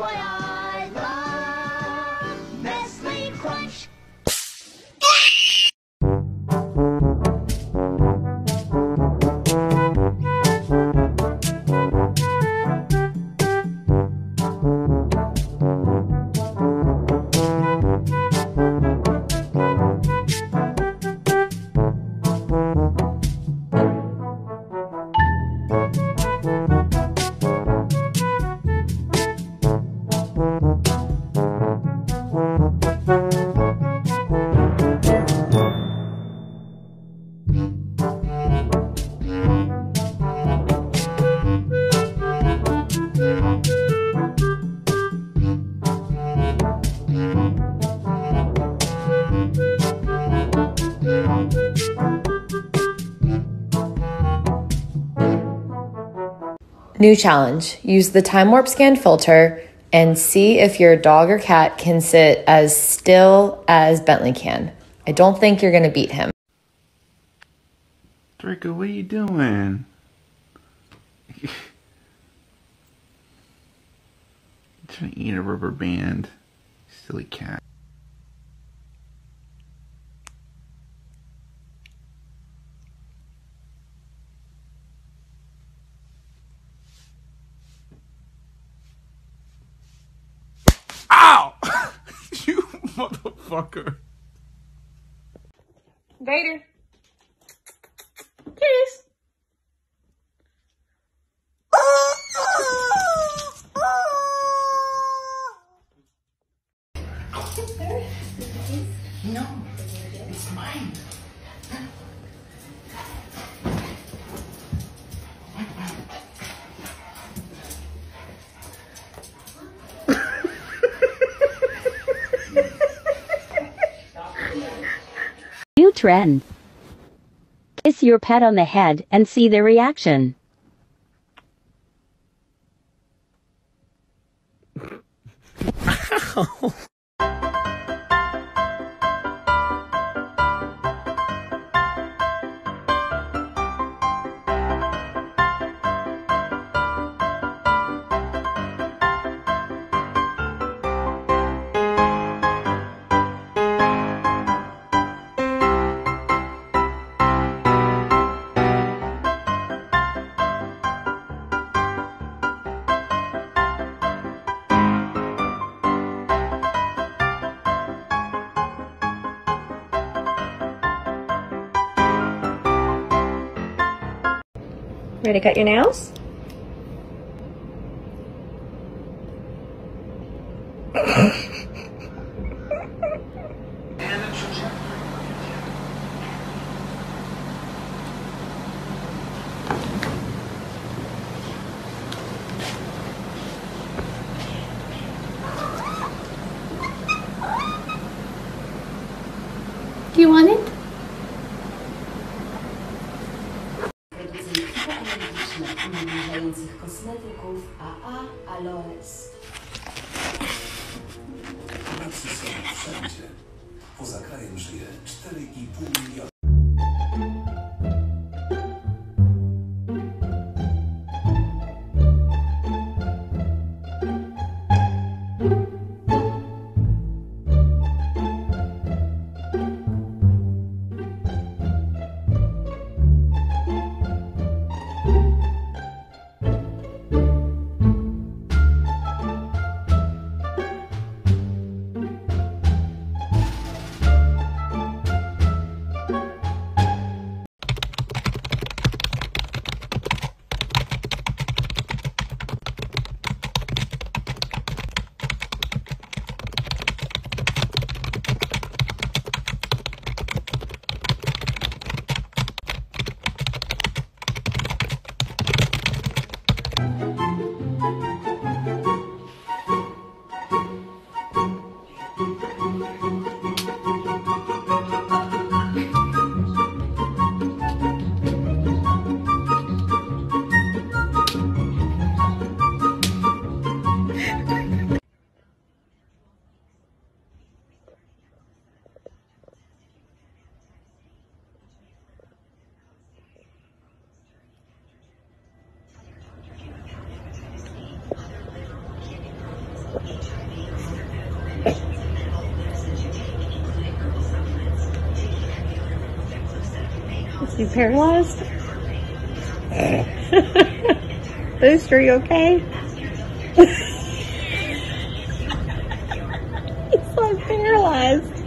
why I New challenge use the time warp scan filter and see if your dog or cat can sit as still as Bentley can. I don't think you're going to beat him. Draco, what are you doing? you trying to eat a rubber band. Silly cat. Ow! you motherfucker. Vader. Kiss. No, it's mine. Trend. Kiss your pet on the head and see their reaction. Ready to cut your nails? Do you want it? Kosmetyków AA Aloes. Polacy są wszędzie. Poza krajem żyje 4,5 miliona. You paralyzed? Booster, you okay? He's like paralyzed.